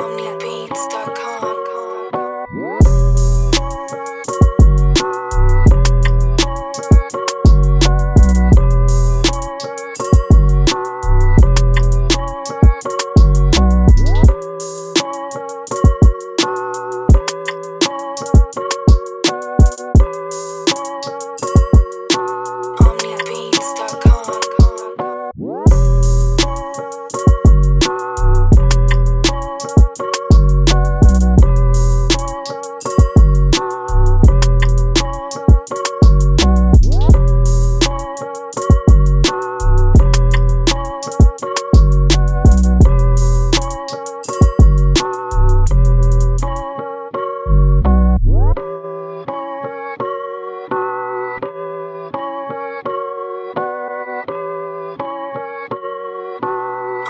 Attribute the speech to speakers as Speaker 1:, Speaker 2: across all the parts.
Speaker 1: omnibeats.com.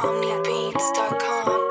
Speaker 1: omnibeats.com.